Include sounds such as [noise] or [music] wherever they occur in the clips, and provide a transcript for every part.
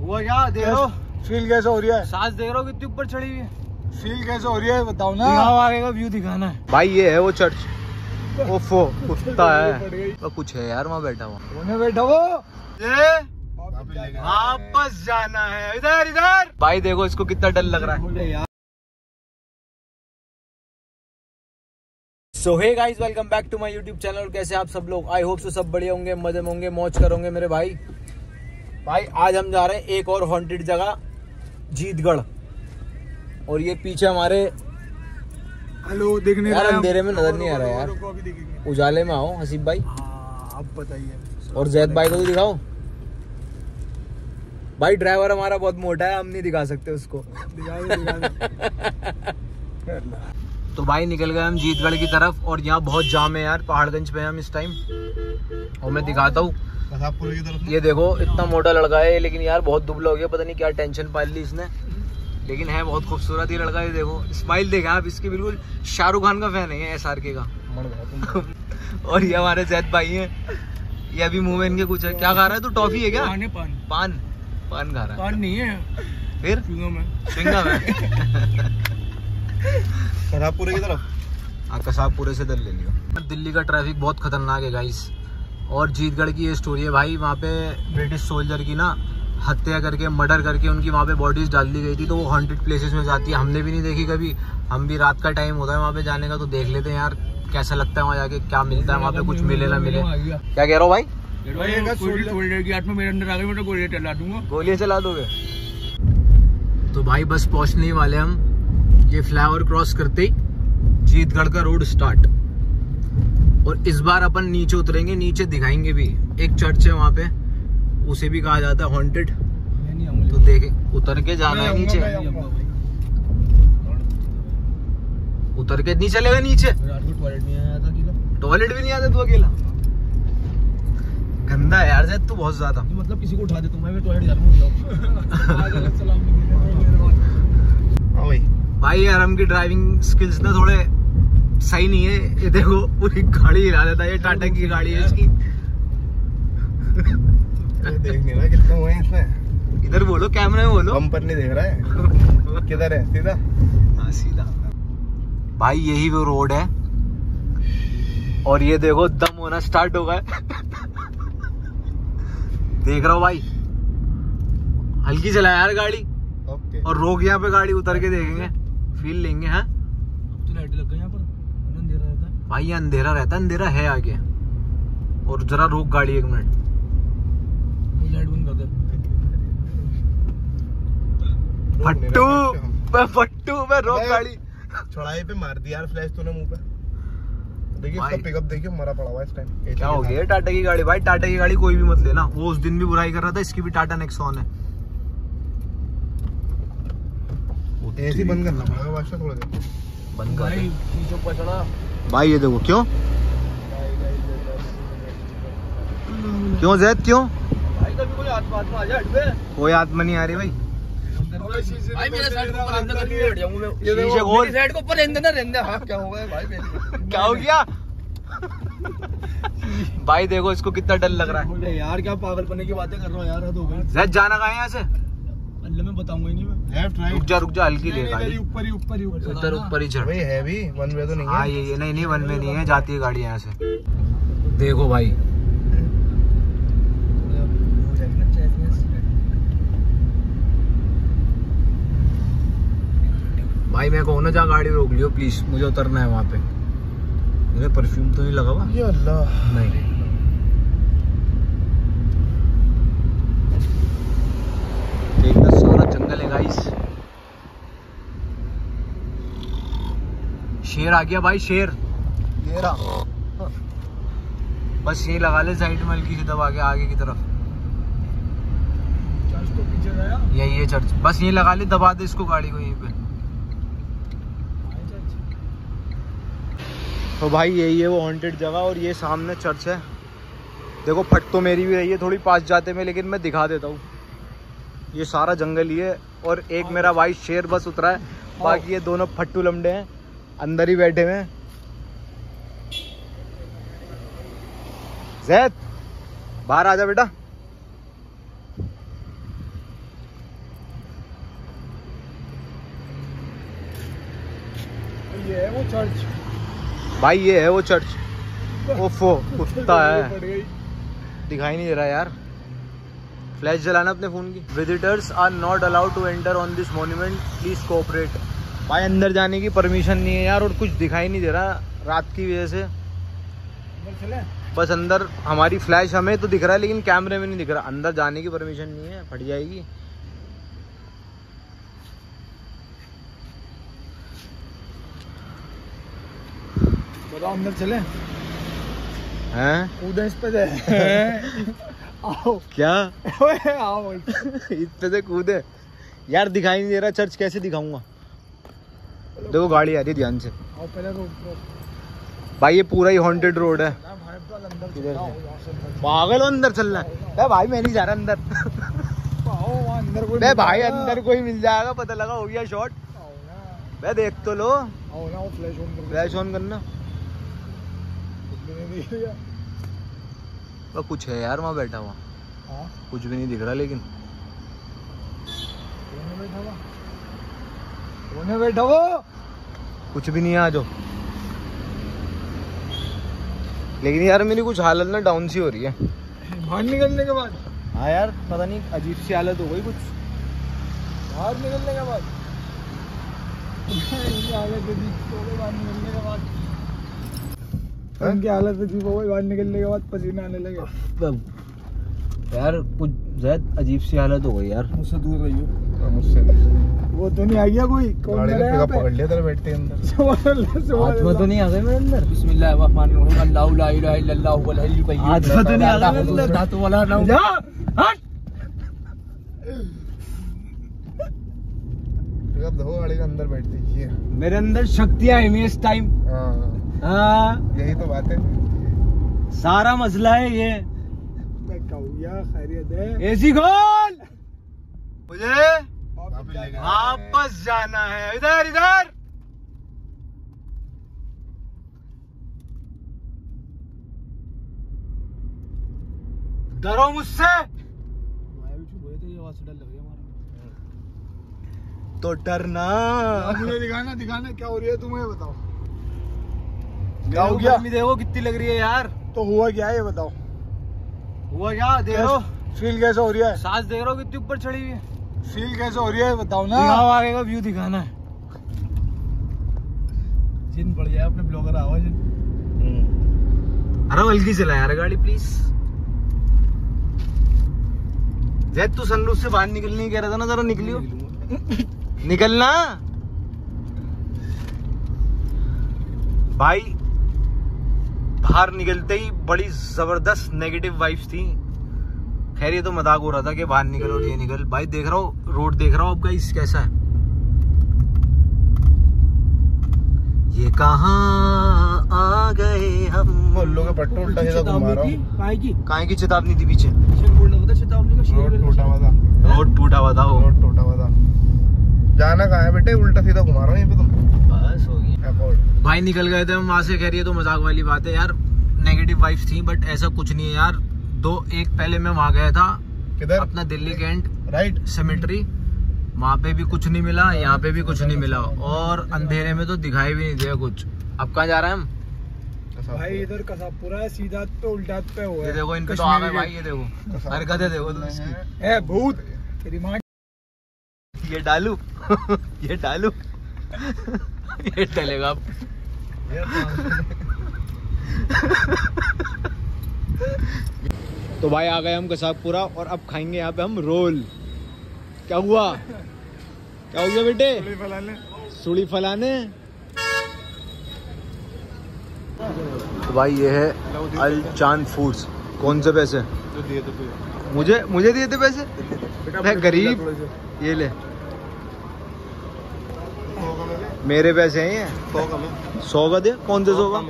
हुआ क्या? रहे हो? फील कैसे हो रही है? सांस देख रहे हो कितनी ऊपर चढ़ी हुई है? फील कैसे हो रही है? बताओ ना। आगे का व्यू दिखाना है। भाई ये है वो चर्च [laughs] ओफो कुत्ता है। तो कुछ है यार वहाँ बैठा हुआ। बैठा वो? ये वापस जाना है। इधर इधर। भाई देखो इसको कितना डर लग रहा है। So hey guys welcome back to my YouTube channel कैसे आप सब लोग? आई होप सो सब बढ़िया होंगे मज़े में होंगे मौज करोगे मेरे भाई। भाई आज हम जा रहे हैं एक और हॉन्टेड जगह जीतगढ़। और ये पीछे हमारे हेलो देखने यार अंधेरे में नज़र नहीं आ रहा यार। उजाले में आओ हसीब भाई। हाँ अब बताइए। और जैद भाई को तो दिखाओ। भाई ड्राइवर हमारा बहुत मोटा है हम नहीं दिखा सकते उसको। [laughs] तो भाई निकल गए हम जीतगढ़ की तरफ़ और यहाँ बहुत जाम है यार पहाड़गंज पे हम इस टाइम और मैं दिखाता हूँ। ये देखो इतना मोटा लड़का है लेकिन यार बहुत दुबला हो गया पता नहीं क्या टेंशन पाल ली इसने। लेकिन है बहुत खूबसूरत ये लड़का ये देखो स्माइल देखा आप इसकी बिल्कुल शाहरुख खान का फ़ैन है एस आर के। का [laughs] और ये हमारे जैद भाई हैं। ये अभी मुँह में इनके कुछ है। क्या खा रहा है तू टॉफी है क्या? पान पान। पान। पान खा रहा है। पान नहीं है। फिर? चुंगम है है कसाबपुर की तरफ़? हाँ कसाबपुरे से दल ले लियो। दिल्ली का ट्रैफ़िक बहुत खतरनाक है गाइस और जीतगढ़ की ये स्टोरी है भाई वहाँ पे ब्रिटिश सोल्जर की ना हत्या करके मर्डर करके उनकी वहाँ पे बॉडीज डाल दी गई थी तो वो हॉन्टेड प्लेसेस में जाती है। हमने भी नहीं देखी कभी। हम भी रात का टाइम होता है वहाँ पे जाने का तो देख लेते हैं यार कैसा लगता है वहाँ जाके क्या मिलता है वहाँ पे कुछ मिले ना मिले। क्या कह रहा हूँ भाई? तो गोली चला दूँगा। गोलियाँ चला दोगे? तो भाई बस पहुँचने वाले हम। ये फ्लाईओवर क्रॉस करते ही जीतगढ़ का रोड स्टार्ट और इस बार अपन नीचे उतरेंगे नीचे दिखाएँगे भी। एक चर्च है वहाँ पे उसे भी कहा जाता है हॉन्टेड तो देखे उतर के जाना है नीचे। उतर के नहीं चलेगा नीचे? टॉयलेट भी नहीं आता तू अकेला? गंदा है यार जैद तू बहुत ज़्यादा। मतलब किसी को उठा दे तो मैं टॉयलेट जा रहा। हूँ भाई। यार हम की ड्राइविंग स्किल्स ना थोड़े सही नहीं है। ये देखो पूरी गाड़ी हिला देता है ये टाटा की गाड़ी है इसकी। देख नहीं रहा कितना इसमें। इधर बोलो कैमरे में बोलो। बम्पर नहीं देख रहा है? किधर है? सीधा? हाँ सीधा। भाई यही वो रोड है। और ये देखो दम होना स्टार्ट हो गया। देख रहा हो भाई। हल्की चला यार गाड़ी। ओके। और रोक यहाँ पे गाड़ी उतर के देखेंगे। फील लेंगे हैं। तो लाइट लग गई यहाँ पर अंधेरा रहता है भाई ये अंधेरा रहता है अंधेरा है आगे। और जरा रोक गाड़ी एक मिनट। फट्टू मैं फट्टू मैं रोक गाड़ी। चौड़ाई पे मार दिया यार फ्लैश तूने मुँह पे। देखिए इसका पिकअप देखिए मरा पड़ा हुआ इस टाइम क्या हो गया टाटा की गाड़ी? भाई टाटा की गाड़ी कोई भी मत लेना। वो उस दिन भी बुराई कर रहा था इसकी भी टाटा नेक्सॉन है। एसी बंद करना पड़ेगा थोड़ा देर। बंद कर भाई ये देखो क्यों? क्यों जैद क्यों? कोई हाथ बात में आ जाए हट कोई आत्मा नहीं आ रही भाई। भाई मेरे साइड को ऊपर अंदर करके बैठ जाऊँगा मैं। ये देखो, खोल। साइड को ऊपर रहने ना रहने हाँ क्या हो गया भाई मेरे क्या हो गया? भाई देखो इसको कितना डर लग रहा है। यार क्या पागलपने की बातें कर रहा हूँ? यार हद हो गई। जैद जाना कहाँ है यहाँ से? अल्लाह मैं बताऊँगा नहीं मैं। लेफ़्ट रुक जा रुक जा हल्की ले गाड़ी ऊपर ही ऊपर ही ऊपर उधर ऊपर ही चढ़ भाई है भी वन वे तो नहीं हाँ। ये ये नहीं नहीं वन में नहीं है जाती है गाड़ी यहाँ से। देखो भाई। भाई मैं कहूँ ना जहाँ गाड़ी रोक लियो प्लीज़ मुझे उतरना है वहाँ पे। मुझे परफ्यूम तो नहीं लगा हुआ। ये अल्लाह। नहीं देखना सारा जंगल है गाइस शेर आ गया भाई शेर. ये रहा। बस ये लगा ले साइड में हल्की सी दबा के आगे की तरफ़. चर्च तो पीछे गया। यही है चर्च बस ये लगा ले दबा दे इसको गाड़ी को यहीं पे. तो भाई यही है वो हॉन्टेड जगह और ये सामने चर्च है। देखो फट तो मेरी भी रही है थोड़ी पास जाते में लेकिन मैं दिखा देता हूँ। ये सारा जंगल ही है और एक हाँ। मेरा वाइट शेर बस उतरा है। हाँ। बाकी ये दोनों फट्टू लमडे हैं। अंदर ही बैठे हुए हैं। जैद बाहर आजा बेटा। ये है वो चर्च भाई ये है वो चर्च [laughs] ओफो कुत्ता है। दिखाई नहीं दे रहा यार। फ्लैश जलाना अपने फ़ोन की। Visitors are not allowed to enter on this monument please cooperate भाई अंदर जाने की परमिशन नहीं है यार और कुछ दिखाई नहीं दे रहा रात की वजह से। बस अंदर हमारी फ्लैश हमें तो दिख रहा है लेकिन कैमरे में नहीं दिख रहा। अंदर जाने की परमिशन नहीं है फट जाएगी। बताओ अंदर चले। हैं? कूदे इस पे [laughs] [laughs] आओ। क्या? आओ पे [laughs] से कूदे। यार दिखाई नहीं दे रहा चर्च कैसे दिखाऊँगा? देखो गाड़ी आ रही है ध्यान से। आओ पहले भाई ये पूरा ही हॉन्टेड रोड है। तो पागल अंदर चल रहा है। भाई मैं नहीं जा रहा अंदर। [laughs] अंदर कोई भाई। अंदर कोई मिल जाएगा पता लगा हो गया शॉट ना। बे देख तो लो। फ्लैश ऑन करना। बे कुछ है यार वहाँ बैठा हुआ। हाँ? कुछ भी नहीं दिख रहा लेकिन। बैठा हुआ? बैठा वो कुछ भी नहीं है आज लेकिन यार मेरी कुछ हालत ना डाउन सी हो रही है। बाहर निकलने के बाद? हाँ यार पता नहीं अजीब सी हालत हो गई कुछ। बाहर निकलने के बाद? [laughs] हालत निकलने के बाद। इनकी हालत अजीब हो गई बाहर निकलने के बाद पसीना आने लगे। यार कुछ जैद अजीब सी हालत हो गई यार। मुझसे दूर रहियो। मुझसे नहीं। वो तो नहीं आ गया कोई? कौन ने यहाँ पे? पकड़ लिया तेरे बैठते अंदर। सुभान अल्लाह, सुभान हाथ में तो नहीं आ गए मेरे अंदर। बिस्मिल्लाहिर्रहमानिर्रहीम अल्लाहु ला इलाहा इल्लल्लाह हुवल हय्युल कय्यूम। में तो नहीं आ गए मेरे अंदर। ला तो वाला ना जा हट। देखो गाड़ी के अंदर बैठती ये मेरे अंदर शक्तियाँ है इस टाइम हाँ। हाँ। यही तो बात है। सारा मसला है ये। मैं खैरियत है। एसी खोल। मुझे वापस जाना है। इधर इधर। डरो मुझसे। तो डरना। मुझे दिखाना दिखाना क्या हो रही है तुम्हें बताओ। क्या हो गया? देखो कितनी लग रही है यार। तो हुआ क्या ये बताओ? हुआ क्या? देख रहे फील कैसे हो रही है? सांस देख रहे हो कितनी ऊपर चढ़ी हुई है? फील कैसे हो रही है बताओ ना। आगे का व्यू दिखाना है। चिन पड़ जाए अपने ब्लॉगर आवाज़ अरे हल्की चला यार गाड़ी प्लीज़ जैद तू सनरूफ से बाहर निकलने कह रहा था ना जरा निकलियो। निकलना? भाई बाहर निकलते ही बड़ी ज़बरदस्त नेगेटिव वाइब्स थी। खैर ये तो मज़ाक हो रहा था कि बाहर निकल और ये निकल। भाई देख रहा हूँ रोड देख रहा हूँ आपका इस कैसा है? ये कहा आ गए हम? मोहल्लों के पट्टो उल्टा सीधा घुमा रहा हूँ। काहे की चेतावनी थी पीछे? रोड टूटा हुआ था रोड टूटा हुआ था वो रोड टूटा हुआ था जाना कहाँ है बेटे? उल्टा सीधा घुमा रहा हूँ यहाँ पे तुम बस हो गया Accord। भाई निकल गए थे हम वहाँ से कह रही है तो मज़ाक वाली बात है यार। नेगेटिव वाइब्स थी बट ऐसा कुछ नहीं है यार। दो एक पहले मैं वहाँ गया था किधर? अपना दिल्ली कैंट राइट सेमेट्री वहाँ पे भी कुछ नहीं मिला यहाँ पे भी कुछ नहीं मिला। और अंधेरे में तो दिखाई भी नहीं दिया कुछ। अब कहाँ जा रहे हैं हम? भाई इधर कसापुरा है सीधा पे उल्टा पे हुआ ये देखो इनके तो आ गए भाई ये देखो। हरकतें देखो तो इसकी। है। भूत! तेरी माँ ये डालू। [laughs] ये डालू। [laughs] ये तो भाई आ गए हम कसाबपुरा और अब खाएँगे यहाँ पे हम रोल। क्या हुआ? क्या हो गया बेटे? सुड़ी फलाने। तो भाई ये है अल चाँद फूड्स। कौन से पैसे? जो दिए थे मुझे मुझे दिए थे पैसे? मैं गरीब। ये ले। मेरे पैसे हैं सौ है। का दे? कौन से सौ का?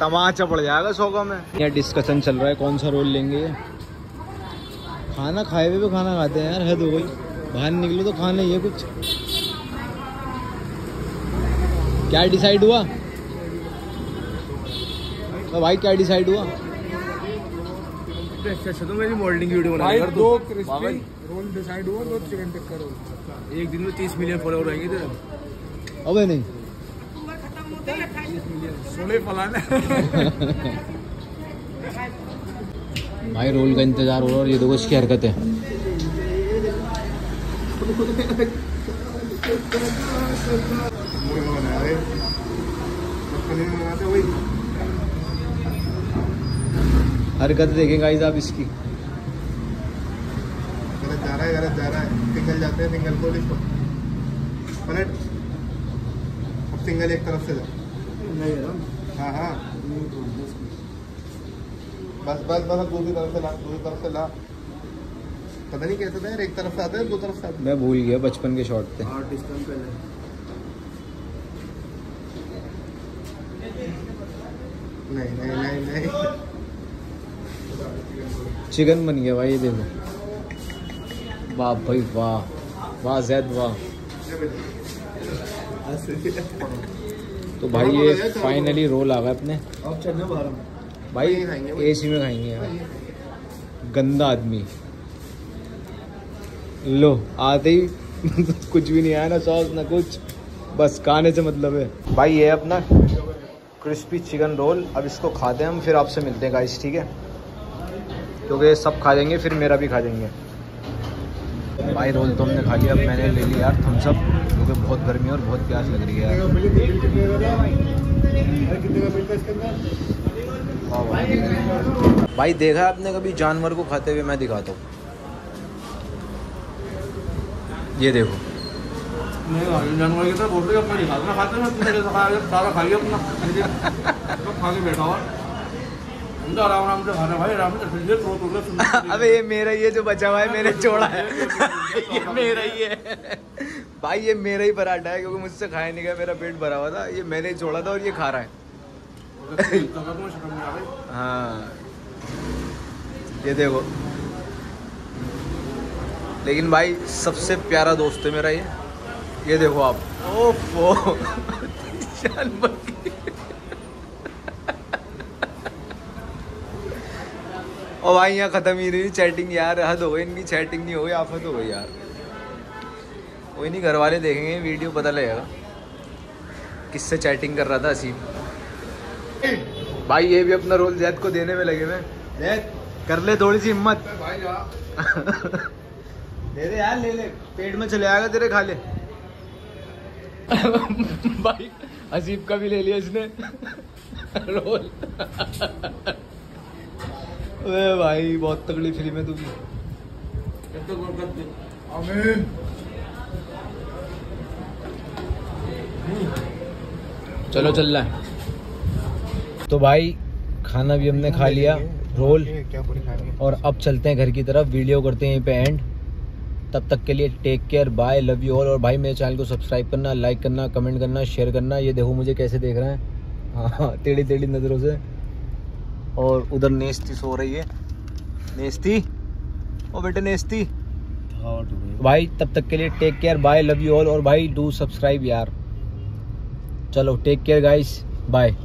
तमाचा पड़ जाएगा सौ का में। यहाँ डिस्कशन चल रहा है कौन सा रोल लेंगे खाना खाए हुए भी खाना खाते हैं यार हद हो गई। बाहर निकलो तो खाना ही है कुछ। क्या डिसाइड हुआ? तो भाई क्या डिसाइड हुआ? तो मेरी मॉडलिंग वीडियो बना भाई दो। क्रिस्पी रोल डिसाइड हुआ दो चिकन टिक्का रोल एक दिन में तीस मिलियन फॉलोवर रहेंगे तेरे। अबे नहीं। भाई रोल का इंतज़ार हो रहा है और ये देखो इसकी हरकत। है हरकत देखें गाइस आप इसकी। गलत जा रहा है गलत जा रहा है। सिंगल जाते हैं सिंगल को। पलट। सिंगल एक तरफ़ से जा। हाँ हाँ बस बस बस दूसरी तरफ़ से ला दूसरी तरफ़ से ला। पता नहीं कैसे था यार एक तरफ़ से आते हैं दो तरफ़ से आते मैं भूल गया बचपन के शॉट थे नहीं नहीं नहीं नहीं। चिकन बन गया भाई ये देखो। वाह भाई वाह। वाह जैद वाह। तो भाई ये फाइनली रोल आ गया अपने। भाई वही। एसी में खाएँगे यार। गंदा आदमी। लो आते ही [laughs] कुछ भी नहीं आया ना सॉस ना कुछ। बस खाने से मतलब है। भाई ये अपना क्रिस्पी चिकन रोल अब इसको खाते हैं हम फिर आपसे मिलते हैं गाइस ठीक है? क्योंकि सब खा जाएँगे फिर मेरा भी खा जाएँगे। भाई रोल तो हमने खा लिया, अब मैंने ले लिया यार थम्स अप क्योंकि बहुत गर्मी और बहुत प्यास लग रही है यार। भाई देखा आपने कभी जानवर को खाते हुए? मैं दिखाता हूँ। ये देखो। जानवर की तरह बोल रहे अपना दिखा मैं खाते जैसा खाया सारा खा अपना। सब [laughs] खा के बैठा हुआ। से भाई से तो तो [laughs] अबे [laughs] ये मेरा ही है जो बचा हुआ है मैंने छोड़ा है। ये मेरा ही है। भाई ये मेरा ही पराठा है क्योंकि मुझसे खाया नहीं गया मेरा पेट भरा हुआ था। ये मैंने ही छोड़ा था और ये खा रहा है। हाँ। ये देखो। लेकिन भाई सबसे प्यारा दोस्त है मेरा ये। ये देखो आप। ओफो। [laughs] जानवर की- और भाई यहाँ खत्म ही नहीं चैटिंग यार हद हो गई इनकी चैटिंग नहीं हो गई आफत हो गई यार। कोई नहीं घर वाले देखेंगे वीडियो पता लगेगा। किससे चैटिंग कर रहा था असीम? भाई ये भी अपना रोल जैद को देने में लगे मैं जैद कर ले थोड़ी सी हिम्मत। [laughs] दे दे यार ले ले। पेट में चले आएगा तेरे खा ले [laughs] भाई असीब का भी ले लिया इसने। [laughs] रोल अबे भाई बहुत तगड़ी फ़िल्म है तू आमीन। चलो चल रहा है। तो भाई खाना भी हमने खा लिया रोल। और अब चलते हैं घर की तरफ़ वीडियो करते हैं यहीं पे एंड तब तक के लिए take care bye love you all और भाई मेरे चैनल को सब्सक्राइब करना लाइक करना कमेंट करना शेयर करना। ये देखो मुझे कैसे देख रहे हैं। हाँ हाँ टेढ़ी टेढ़ी नज़रों से। और उधर नेस्ती सो रही है। नेस्ती? ओ बेटे नेस्ती। भाई, तब तक के लिए take care bye love you all और भाई डू सब्सक्राइब यार। चलो टेक केयर गाइस बाय